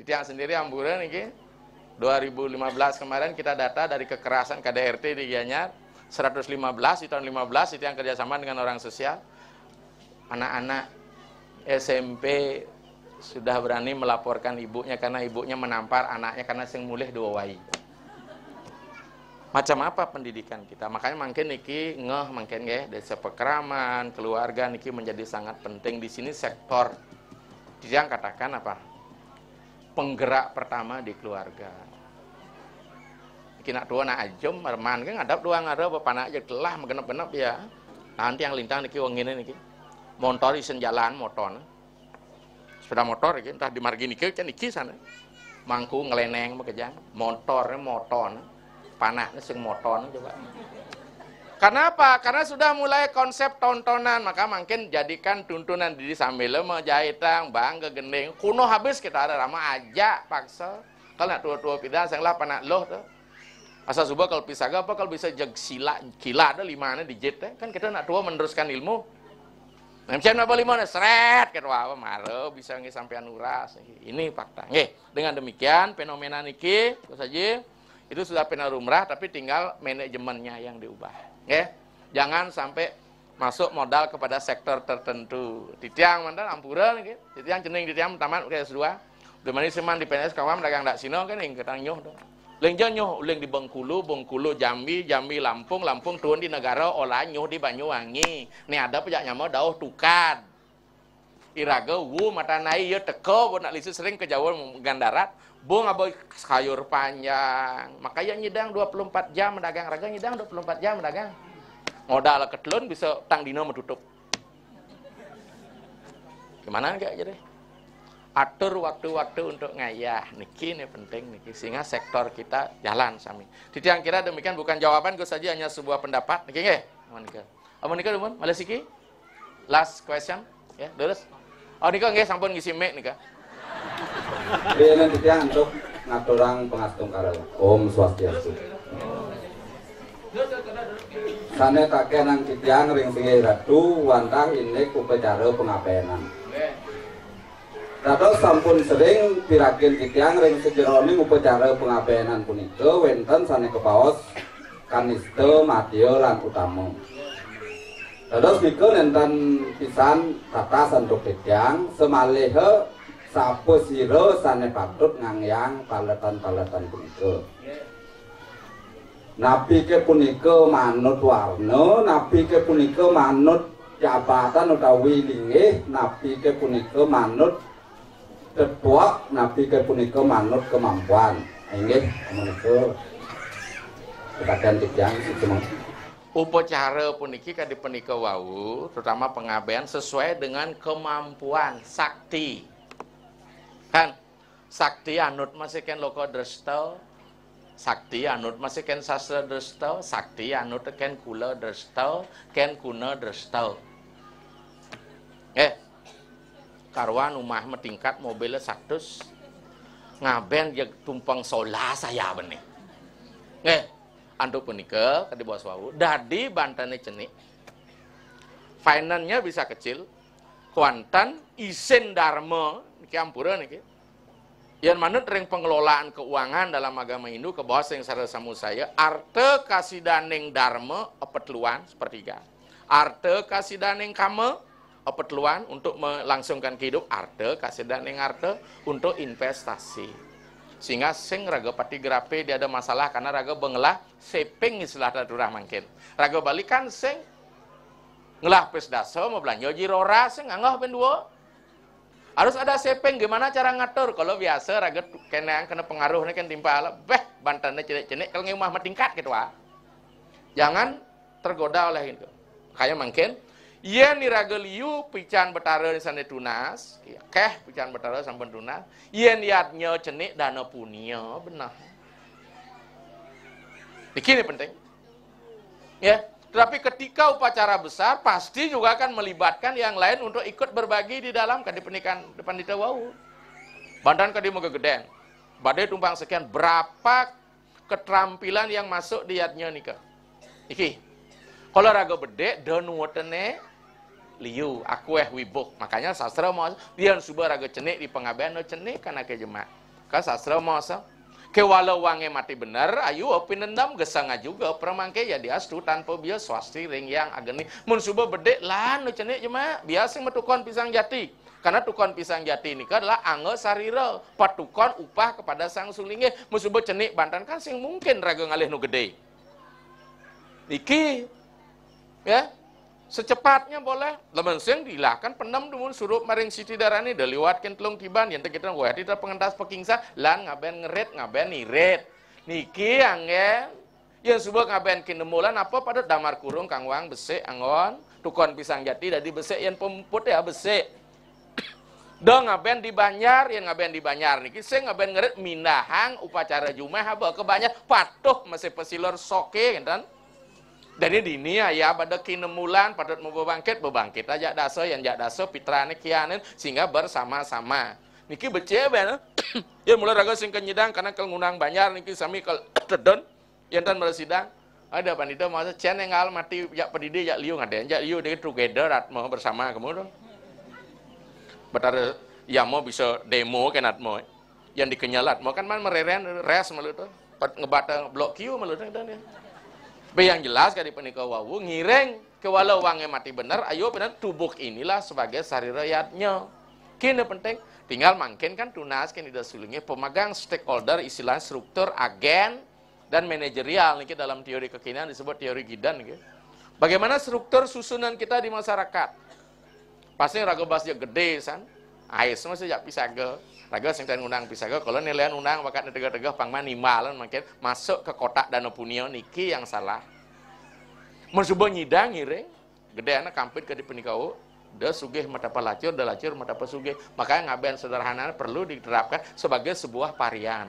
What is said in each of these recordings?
Tiang sendiri amburan ini 2015 kemarin kita data dari kekerasan KDRT di Gianyar 115 di tahun 15 itu yang kerjasama dengan orang sosial. Anak-anak SMP sudah berani melaporkan ibunya karena ibunya menampar anaknya karena sing mulih dua wai macam apa pendidikan kita? Makanya makin niki ngeh makin ya desa pekeraman keluarga niki menjadi sangat penting. Di sini sektor. Yang katakan apa penggerak pertama di keluarga. Kina tua nak ajum merman kan ada dua ngara bapak aja telah mengenap genap ya. Nanti yang lintang niki wong ini niki. Motor isen jalan motor. Sepeda motor iki entah di margi niki kan niki sana. Mangku ngeleneng bekejang motor motor. Panahnya sing motor coba karena apa? Karena sudah mulai konsep tontonan, maka makin jadikan tuntunan diri sambil menjahitang, bang, gegending. Kuno habis kita ada ramah aja paksa. Kalau nak tua-tua pindah, saya lah panak loh tuh. Asal subah kalau pisaga apa kalau bisa jag sila kila ada lima ane digit eh. kan kita nak tua meneruskan ilmu. Macam apa lima seret kita apa maro bisa nggak sampai anuras. Ini fakta. Nggih, dengan demikian fenomena niki saja itu sudah pernah rumrah tapi tinggal manajemennya yang diubah. Nggih. Jangan sampai masuk modal kepada sektor tertentu. Di tiang mantan ampura di tiang cening di tiang taman kayak dua. Di mana seman di PNS kawam dagang dak sino kan yang kita nyuh dong. Leng janyo leng di Bengkulu, Bengkulu Jambi, Jambi Lampung, Lampung turun di negara olah nyuh di Banyuwangi. Ini ada pejak nyama dauh tukad. Iraga wu mata nai ya teko nak lisu sering ke Jawa gandarat. Bu ngaboy sayur panjang. Makanya nyidang 24 jam mendagang raga nyidang 24 jam mendagang. Modal ketelun bisa tang dino menutup. Gimana kayak jadi? atur waktu-waktu untuk ngayah niki ini penting niki sehingga sektor kita jalan sami titi yang kira demikian bukan jawaban gue saja hanya sebuah pendapat niki nggih Monika apa nika dumun Malesiki last question ya terus oh nika nggih sampun ngisi mic Bianan titiang untuk ngaturang pengastung karel Om Swastiastu. Sane kakek nang titiang ring pinggir ratu wantah ini upacara pengapenan. Dados sampun sering pirakin titiang ring sejeroning upacara pengabenan punika wenten sane kepaos kanista madya lan utama. Dados nika nenten pisan tata santuk titiang semalehe sapesira sane patut ngangyang paletan-paletan punika. Napi ke punika manut warna, napi ke punika manut jabatan utawi linggih, napi ke punika manut tepuak nabi ke punika manut kemampuan. Inggih menika kebagian tijang cuma upacara puniki kadi punika wau terutama pengabean sesuai dengan kemampuan sakti kan? Sakti anut masih ken loko dresta sakti anut masih ken sastra dresta sakti anut ken kula dresta ken kuna dresta eh karwan rumah metingkat mobilnya satu ngaben dia tumpang sola saya benih nggih antuk punika kadi bos wau dadi bantane cenik finance bisa kecil kuantan isin dharma. Niki ampura niki. Yang manut ring pengelolaan keuangan dalam agama Hindu ke bawah yang sarana samu saya arte kasidaning dharma epetluan sepertiga. Arte kasidaning kama peluang untuk melangsungkan kehidup arte kasih dan yang arte untuk investasi. Sehingga sing raga pati grape dia ada masalah karena raga bengelah seping istilah daturah mungkin raga balikan sing ngelah pes daso mau belanja jirora sing ngangah pendua harus ada sepeng gimana cara ngatur? Kalau biasa raga kena kena pengaruh kan timpa ala beh bantannya cenek-cenek kalau ngimah tingkat gitu ah. Jangan tergoda oleh itu. Kayak mungkin Yen nirageliu pican betara sana tunas, keh pican betara sampun tunas. Yen yatnya cenik dana punya benar. Ini penting. Ya, tapi ketika upacara besar pasti juga akan melibatkan yang lain untuk ikut berbagi di dalam kadi pernikahan depan di wau. Bandan kadi mau geden. Badai tumpang sekian berapa keterampilan yang masuk di yatnya nikah. Iki. Kalau raga bedek dan wotene liu aku eh wibuk makanya sastra mau dia subah raga cenik di pengabean no cenik karena ke jemaat ka sastra masa ke walau wange mati bener ayu pinendam gesanga juga permangke ya diastu tanpa bias swasti ring yang ageni. Mun subuh bedek lan nu cuma biasa metukon pisang jati. Karena tukon pisang jati ini adalah angge sarira patukon upah kepada sang sulinge musubut cenik bantan kan sing mungkin raga ngalih nu gede. Iki ya secepatnya boleh. Lemen sing dilahkan penam dumun surup maring siti darani dah liwatkan telung tiban yang kita wah tidak pengentas pekingsa. Lan ngaben ngeret ngaben niret niki angge. Yang sebuah ngaben kinemulan apa pada damar kurung kang wang besek angon? Tukon pisang jati dari besek yang pemput ya besek Do ngaben di Banjar, yang ngaben di Banjar niki saya ngaben ngeret mindahang upacara Jumat haba ke Banjar patuh masih pesilor soke kan. Dari dini ya pada kinemulan pada mau bangkit bebangkit aja daso yang jak daso pitrane kianen sehingga bersama-sama. Niki beceh ben. ya mulai raga sing kenyidang karena kalau ngundang Banjar niki sami kalau tedon yang tan bersidang ada panita masa cen yang mati jak pedidi jak liu ngaden jak liu dia together atmo bersama kemudian betar ya mau bisa demo kenat mau yang dikenyalat mau kan man mereren res malu tuh ngebata blok Q malu dan Be yang jelas kali penikah wawu ngireng ke walau wangnya mati benar ayo benar tubuh inilah sebagai sari rakyatnya kini penting tinggal makin kan tunas kan tidak sulingnya pemegang stakeholder istilah struktur agen dan manajerial nih dalam teori kekinian disebut teori gidan gitu. Bagaimana struktur susunan kita di masyarakat? Pasti raga basnya gede san. Ais masih jak pisaga. Raga sing undang pisaga kalau nilaian undang bakat tegah-tegah pangman nimalan makin masuk ke kotak dana punio niki yang salah. Mencoba nyidang ngiring. Gede anak kampit ke di penikau. Dah sugih mata pelacur, dah lacur mata pesugih. Makanya ngaben sederhana perlu diterapkan sebagai sebuah varian.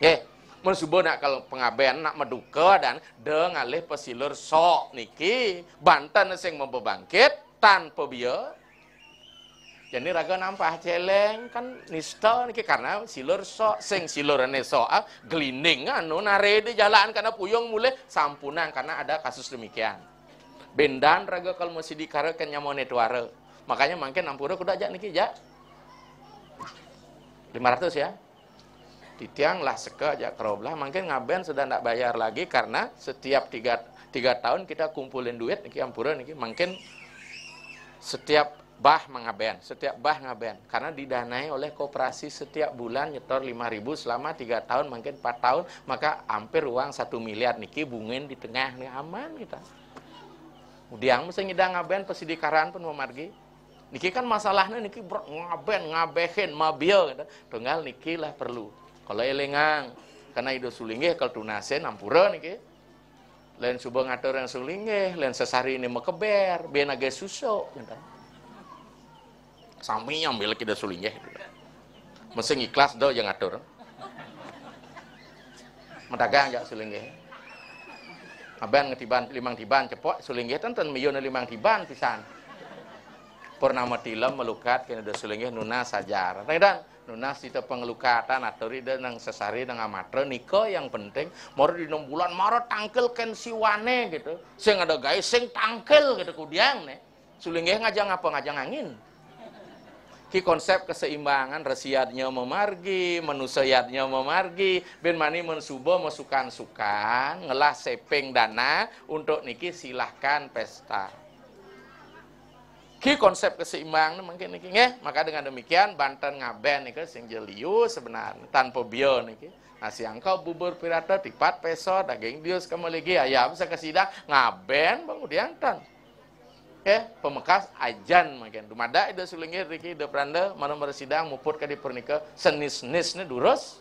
Eh, mensubo nak kalau pengaben nak meduka dan de ngalih pesilur sok niki bantan sing mau bangkit tanpa biaya jadi raga nampah celeng kan nista niki karena silur sok sing silurane sok ah, gelinding anu nare di jalan karena puyung mulai sampunan karena ada kasus demikian. Bendan raga kalau masih dikarekan nyamone tuare makanya mungkin ampura kuda aja niki ja 500 ya. Titiang lah seke aja keroblah mungkin ngaben sudah tidak bayar lagi karena setiap tiga, tiga tahun kita kumpulin duit niki ampura niki. Mungkin setiap bah mengaben, setiap bah ngaben. Karena didanai oleh koperasi setiap bulan nyetor 5000 selama 3 tahun mungkin 4 tahun maka hampir uang 1 miliar. Niki bungin di tengah nih aman kita. Udiang mesti nyedang ngaben pasti dikaran pun memargi niki kan masalahnya niki ngaben ngabehin mabil gitu. tunggal niki lah perlu. Kalau elengang karena itu sulingnya kalau tunasen ampura niki. Lain subuh ngatur yang sulingnya lain sesari ini mau keber biar naga susu gitu. Sami ambil kita sulingnya. Mesti ikhlas do yang ngatur. Mendagang ya sulingnya? Aben ngetiban limang tiban cepok sulingnya tenten miyun limang tiban pisan. Purnama tilam melukat kena do sulingnya nuna sajar. Dan nunas itu pengelukatan atau ida nang sesari nang amatre niko yang penting. Moro di bulan moro tangkel ken siwane gitu. Sing ada guys sing tangkel gitu kudiang nih. Sulingnya ngajang apa? Ngajang angin ki konsep keseimbangan resiatnya memargi menusayatnya memargi ben mani mensubo masukan sukan ngelah sepeng dana untuk niki silahkan pesta Ki konsep keseimbangan mungkin niki nggih. Maka dengan demikian Banten ngaben niki sing jeliu sebenarnya tanpa bio niki. Nasi angkau bubur pirata tipat peso daging dius lagi ayam bisa kesidang ngaben kemudian tan. Eh, pemekas ajan mungkin. Dumada itu sulingnya Riki de pranda mana bersidang muput ke di pernikah senis-nis nih durus.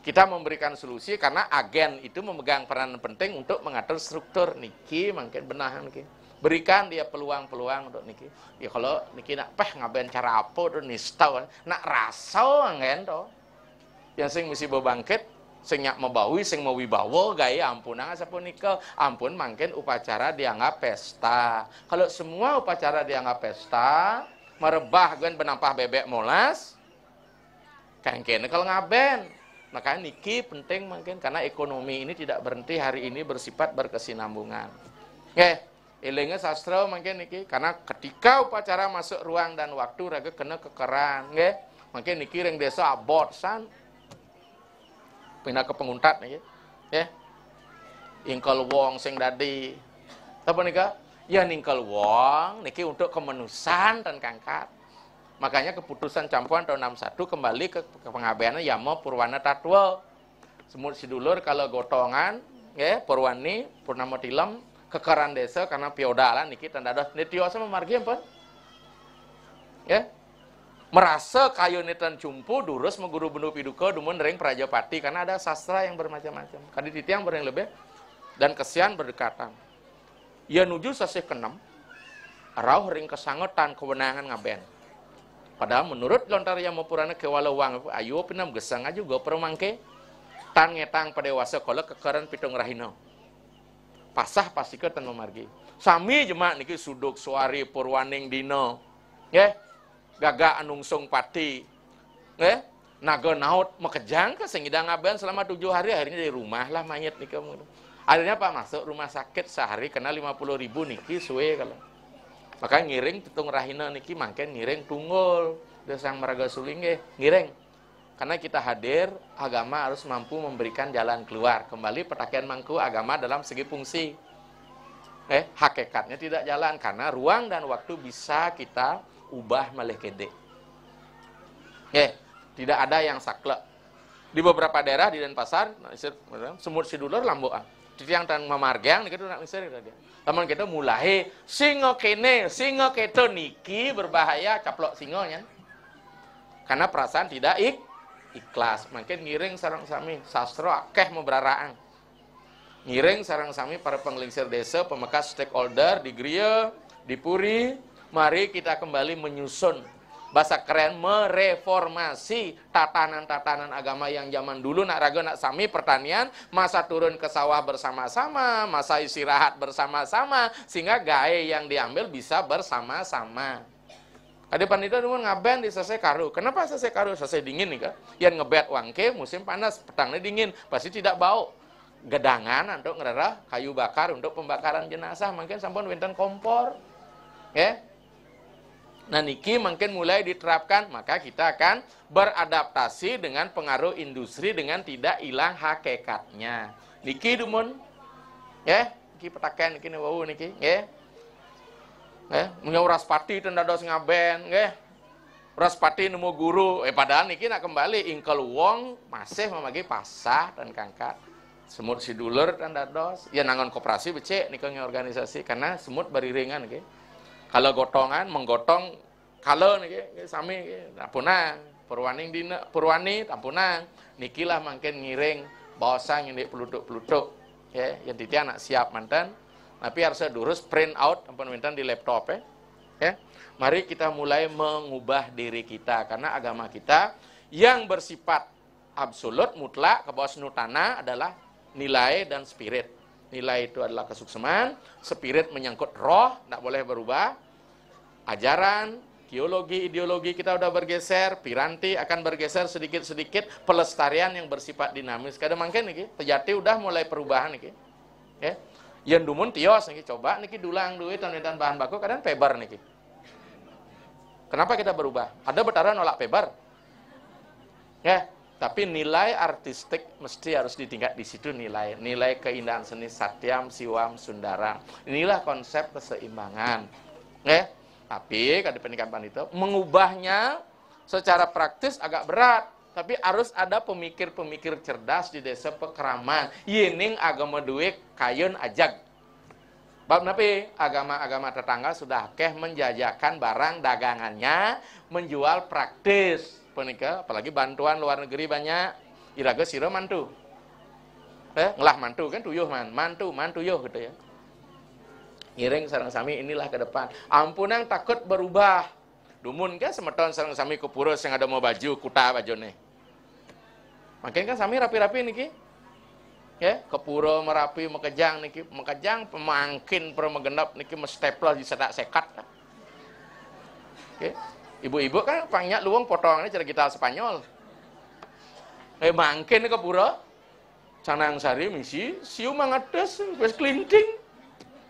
Kita memberikan solusi karena agen itu memegang peran penting untuk mengatur struktur niki mungkin benahan niki berikan dia peluang-peluang untuk niki ya kalau niki nak peh ngaben cara apa tuh nistau nak rasa ngen to yang sing mesti bangkit sing nyak membawi sing mau wibawa gaya ampun nang sapun nika ampun mungkin upacara dianggap pesta kalau semua upacara dianggap pesta merebah guen benampah bebek molas kengken kalau ngaben makanya niki penting mungkin karena ekonomi ini tidak berhenti hari ini bersifat berkesinambungan oke okay. Ilengnya sastra mungkin niki karena ketika upacara masuk ruang dan waktu raga kena kekeran nggih Mungkin niki ring desa abot san. Pindah ke penguntat nih ya. Ingkal wong sing dadi apa nika? Ya ningkal wong niki untuk kemenusan dan kangkat. Makanya keputusan campuran tahun 61 kembali ke, ke pengabdian Yamo Purwana Tatwa. Semut Sidulur kalau gotongan ya Purwani Purnama Tilam kekeran desa karena piodalan niki tanda dos nitio sama margi pun ya merasa kayu netan cumpu durus mengguru benu piduka dumun ring prajapati karena ada sastra yang bermacam-macam. Kadi titiang yang lebih dan kesian berdekatan. Ya nuju sasih kenam rauh ring kesangetan kewenangan ngaben. Padahal menurut lontar yang mapurana kewalawang ayo pinam gesang aja juga permangke. Tan ngetang pada wasa kalau kekeran pitung rahino pasah pasti ke tan sami jemak niki suduk suari purwaning dino ya gagak anungsung pati eh naga naut mekejang ke sehingga ngaben selama tujuh hari akhirnya di rumah lah mayat nih kamu. Akhirnya pak masuk rumah sakit sehari kena lima puluh ribu niki suwe kalau. Maka ngiring tutung rahina niki mangken ngiring tunggul. Desang meraga suling eh ngiring. Karena kita hadir agama harus mampu memberikan jalan keluar. Kembali pertakian mangku agama dalam segi fungsi. Eh hakikatnya tidak jalan karena ruang dan waktu bisa kita ubah malih kede. Eh, tidak ada yang saklek. Di beberapa daerah di Denpasar, semut sidulur lamboan. Di yang tan memargang niku nak misir dia. Teman kita mulai singo kene, singo keto niki berbahaya caplok singonya. Karena perasaan tidak ik, ikhlas. Makin ngiring sarang sami sastra akeh memberaraan. Ngiring sarang sami para penglingsir desa, pemekas stakeholder di Gria, di Puri, mari kita kembali menyusun bahasa keren mereformasi tatanan-tatanan agama yang zaman dulu. Nak raga nak sami pertanian masa turun ke sawah bersama-sama masa istirahat bersama-sama sehingga gae yang diambil bisa bersama-sama. Ada panitia dulu ngaben di selesai karu. Kenapa selesai karu? Selesai dingin nih kan yang ngebet wangke musim panas petangnya dingin pasti tidak bau. Gedangan untuk ngerara kayu bakar untuk pembakaran jenazah mungkin sampun winten kompor. Ya Nah niki mungkin mulai diterapkan, maka kita akan beradaptasi dengan pengaruh industri dengan tidak hilang hakikatnya. Niki dumun, ya, niki petakan niki nih wau niki, ya, ya, punya pati tenda dos ngaben, ya, pati nemu guru, eh padahal niki nak kembali ingkel wong masih memagi pasah dan kangkat. Semut si dulur dan dados. Ya nangon koperasi becek nih organisasi karena semut beriringan gitu kalau gotongan menggotong kalau nih sami tampunang purwaning dina purwani tampunang nikilah makin ngiring bawasang yang di peluduk-peluduk ya. Yang tidak anak siap mantan tapi harus durus print out ampun mantan di laptop ya. Ya. Mari kita mulai mengubah diri kita karena agama kita yang bersifat absolut mutlak ke bawah nutana adalah nilai dan spirit. Nilai itu adalah kesuksesan spirit menyangkut roh tidak boleh berubah ajaran, geologi, ideologi kita udah bergeser, piranti akan bergeser sedikit-sedikit, pelestarian yang bersifat dinamis. Kadang mungkin nih, terjadi udah mulai perubahan nih. Ya. Yang dumun tios nih, coba nih dulang duit dan bahan baku kadang pebar nih. Kenapa kita berubah? Ada betara nolak pebar. Ya, tapi nilai artistik mesti harus ditingkat di situ nilai nilai keindahan seni satyam siwam sundara inilah konsep keseimbangan ya tapi kata pendidikan panitia mengubahnya secara praktis agak berat. Tapi harus ada pemikir-pemikir cerdas di desa pekeraman. Yining agama duit kayun ajak. Bab napi agama-agama tetangga sudah keh menjajakan barang dagangannya menjual praktis. Penikah, apalagi bantuan luar negeri banyak. Iraga siro mantu. Eh, ngelah mantu kan tuyuh man, mantu, mantu yo gitu ya ngiring sarang sami inilah ke depan. Ampun yang takut berubah. Dumun kan semeton sarang sami ke pura yang ada mau baju kuta baju nih. Makin kan sami rapi-rapi niki. Ya, ke pura merapi mekejang niki, mekejang pemangkin pro megenap niki mestapler di sedak sekat. Oke. Ibu-ibu kan banyak luang potongnya cara kita Spanyol. Eh mangkin ke pura. Canang sari misi siu mangates wis kelinting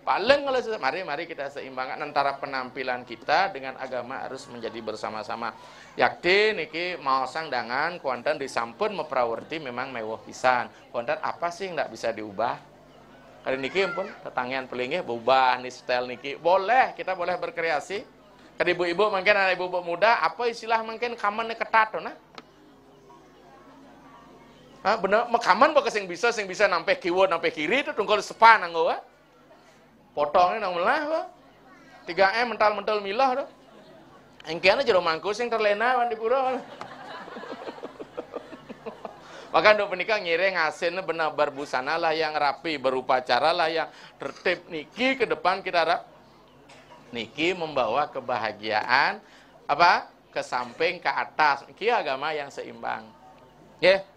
Paling kalau mari mari kita seimbangkan antara penampilan kita dengan agama harus menjadi bersama-sama. Yakti niki mau sang dangan kuantan disampun meprawerti memang mewah pisan. Kuantan apa sih nggak bisa diubah? Kali niki pun tetangian pelingnya berubah nih style niki. Boleh, kita boleh berkreasi. Kali ibu-ibu mungkin ada ibu-ibu muda, apa istilah mungkin kamannya ketat nah? Hah, bener, makaman bakal sing bisa, sing bisa nampe kiwo, nampe kiri itu tungkol sepan anggo potongnya nang melah 3M mental-mental milah tuh. Engkene jero mangku sing terlena wan di pura. Maka untuk penikah ngiring hasilnya benar berbusana lah yang rapi, berupa cara lah yang tertib. Niki ke depan kita harap Niki membawa kebahagiaan apa ke samping ke atas. Niki agama yang seimbang. Ya. Yeah.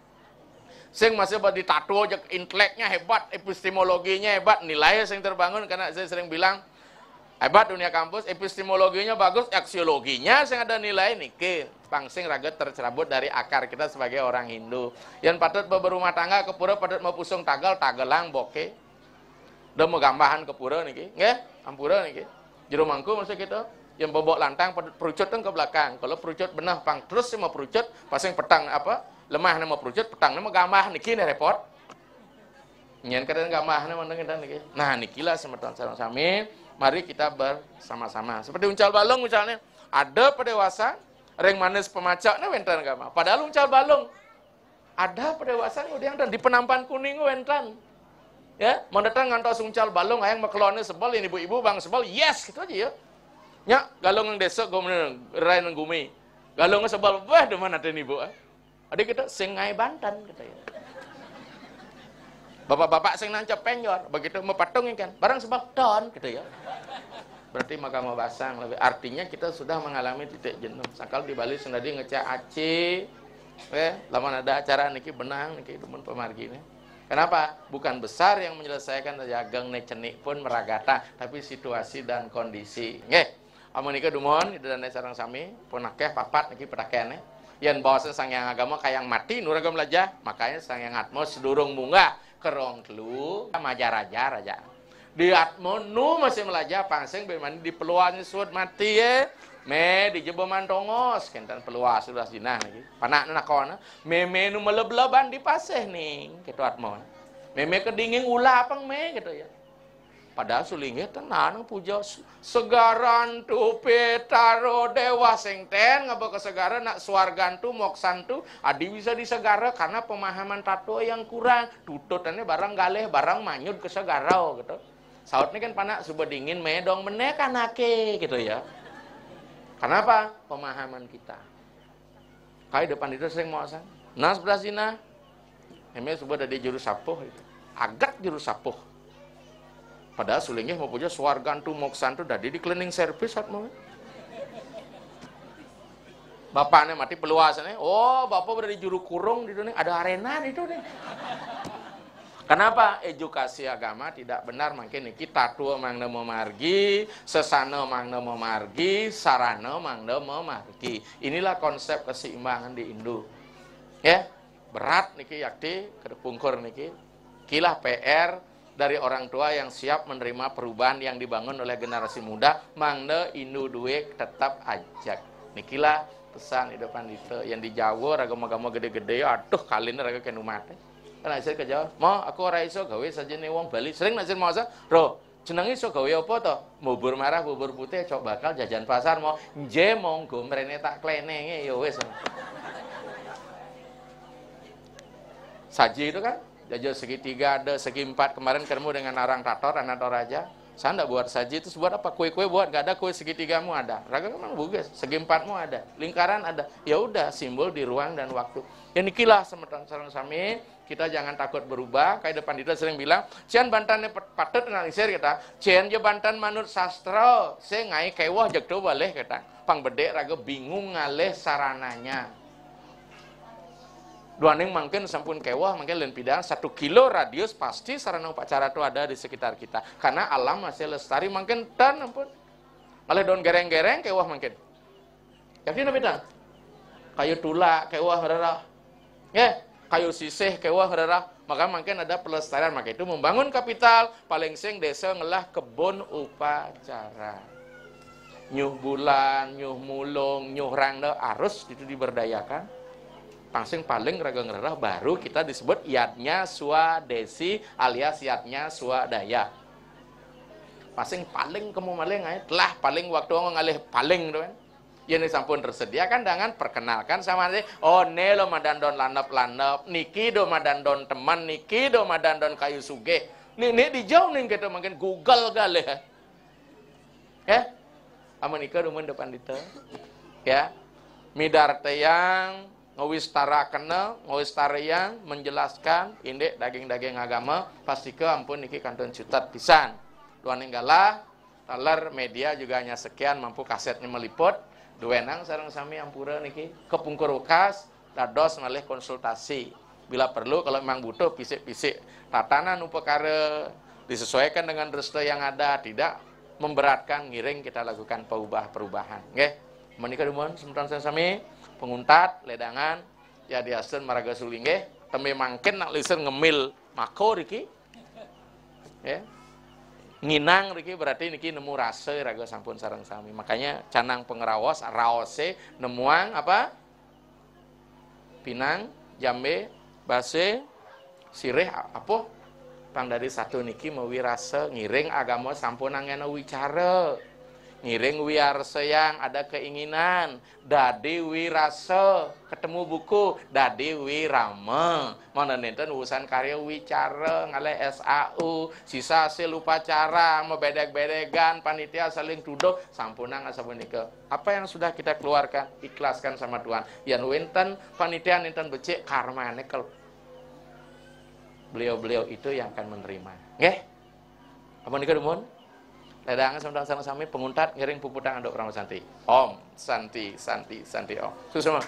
Sing masih di tato aja inteleknya hebat, epistemologinya hebat, nilai yang terbangun karena saya sering bilang hebat dunia kampus, epistemologinya bagus, aksiologinya sing ada nilai niki. Pangsing raga tercerabut dari akar kita sebagai orang Hindu. Yang patut berumah tangga ke pura patut mau pusung tagal tagelang boke. Udah mau gambahan ke pura niki, nggih? Ampura niki. Jero mangku maksud kita yang bobok lantang perucut ke belakang. Kalau perucut benar pang terus mau perucut pasang petang apa? Lemah nama perucut petang nama gamah niki nih repot. Nyen kadang gamah nama kita niki. Nah nikilah semeton sarang sami mari kita bersama-sama. Seperti uncal balung misalnya. Ada pedewasa reng manis pemacak nih wentan gamah padahal uncal balung ada pedewasa udah dan di penampan kuning wentan ya mau datang ngantos uncal balung ayang makelone sebel ini ibu-ibu bang sebel yes gitu aja ya. Nya galung yang desa gue rain gumi galung sebel wah di mana nih bu? eh? Ada kita sengai Banten kita ya. Bapak-bapak sing nancap penyor, begitu mau patung kan, barang sebab don gitu ya. Berarti maka mau basang lebih artinya kita sudah mengalami titik jenuh. Sakal di Bali sendiri ngecek aci, eh, lama ada acara niki benang niki teman pemargi ini. Kenapa? Bukan besar yang menyelesaikan dagang ne cenik pun meragata, tapi situasi dan kondisi. Nggih. Amun nika dumon dan sarang sami, punakeh papat niki pedakene yang bahasa sang yang agama kayak mati nuragam aja. Makanya sang yang atmo sedurung bunga kerong telu. Maja raja. Di atmo nu masih melaja pangseng bagaimana di peluang suat mati ya me di jebo mantongos. Kentan peluas sudah jinah lagi panak nakona me me nu melebleban di paseh nih gitu atmo. Me kedingin ulah apa me gitu ya Padahal sulingnya tenan puja segaran tu petaro dewa sengten ngapa kesegaran nak suargan tu moksan tu adi bisa disegara karena pemahaman tato yang kurang tututannya barang galeh barang manyut ke segarau gitu. Saut ini kan panak subuh dingin medong menek anake gitu ya. Kenapa? Pemahaman kita. Kayak depan itu sering mau asal. Sebelah sini, emang subuh ada di jurus sapuh itu. Agak jurus sapuh Padahal sulingnya mau punya suargantu moksantu dadi di cleaning service saat mau. Bapaknya mati peluasannya. Oh, bapak berada di juru kurung di dunia. Ada arena itu nih. Kenapa edukasi agama tidak benar makin kita tua mau margi, sesana mang mau margi, sarana mang mau margi. Inilah konsep keseimbangan di Indo. Ya, berat niki yakti kedepungkur niki. Kilah PR dari orang tua yang siap menerima perubahan yang dibangun oleh generasi muda mangde indu duwe tetap ajak. Nikilah pesan di depan itu yang di Jawa ragam-ragam gede-gede aduh kalin raga kenu mate kan saya ke Jawa mau aku ora iso gawe saja nih wong Bali. Sering nasir mau sa ro jeneng iso gawe apa to bubur merah bubur putih coba bakal jajan pasar mau nje monggo mrene tak klenenge ya wis. Saji itu kan jajah segitiga ada segi empat kemarin ketemu dengan orang tator anak toraja saya tidak buat saji itu buat apa? Kue-kue buat gak ada kue segitigamu ada. Raga memang bugas segi empatmu ada. Lingkaran ada. Ya udah simbol di ruang dan waktu. Yang ikilah semetan sarang sami. Kita jangan takut berubah. Kayak depan itu sering bilang cian bantannya patut analisir kita. Cian je bantan manut sastra. Saya ngai kewah jek boleh kata. Pang bedek raga bingung ngalih sarananya Duaning mungkin sampun kewah mungkin lain pidang. Satu kilo radius pasti sarana upacara itu ada di sekitar kita. Karena alam masih lestari mungkin dan ampun. Oleh daun gereng-gereng kewah mungkin yakin apa kayu tulak kewah rara. Ya kayu sisih kewah rara. Maka mungkin ada pelestarian. Maka itu membangun kapital paling sing desa ngelah kebun upacara. Nyuh bulan nyuh mulung nyuh rangda arus itu diberdayakan Pangsing paling raga ngerah baru kita disebut yatnya swadesi alias yatnya swadaya. Pasing paling kamu maling ay, telah paling waktu orang ngalih paling tuh kan. Ini sampun tersedia kan dengan perkenalkan sama dia. Oh ne lo madandon lanap lanap, niki do madandon teman, niki do madandon kayu suge. Nih nih dijauh nih kita mungkin Google kali ya. Ya, aman nikah rumah depan itu. Ya, midar teyang kena, yang menjelaskan indek daging-daging agama pasti ke ampun niki kantun cutat pisan. Luan ninggala talar media juga hanya sekian mampu kasetnya meliput. Duwenang sarang sami ampura niki kepungkur ukas dados malih konsultasi. Bila perlu kalau memang butuh pisik-pisik tatanan upekara disesuaikan dengan restu yang ada tidak memberatkan ngiring kita lakukan perubahan-perubahan nggih. Menikah dumun sementara sami penguntat ledangan ya diasen maraga sulingge tembe mangken nak lisen ngemil mako riki ya. Nginang riki berarti niki nemu rasa raga sampun sarang sami. Makanya canang pengerawas raose nemuang apa? Pinang jambe base sireh apa pang dari satu niki mau rasa ngiring agama sampun angena wicara ngiring wiarsa yang ada keinginan. Dadi wirasa ketemu buku. Dadi wirama mana nenten urusan karya wicara ngale SAU sisa hasil upacara mau bedek-bedegan panitia saling duduk. Sampunang menika apa yang sudah kita keluarkan ikhlaskan sama Tuhan. Yang wenten panitia nenten becek karma nekel beliau-beliau itu yang akan menerima. Nggih? Apa nikah Ledangan sama sama sami penguntat ngiring puputang andok Rama Santi. Om Santi Santi Santi Om. Susuma.